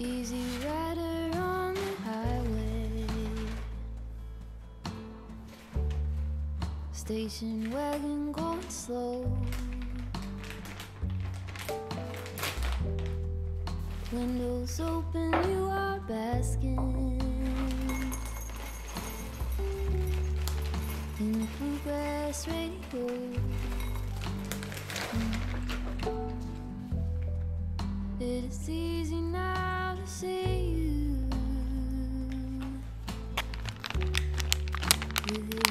Easy rider on the highway. Station wagon going slow. Windows open, you are basking in the bluegrass radio. It is easy now see you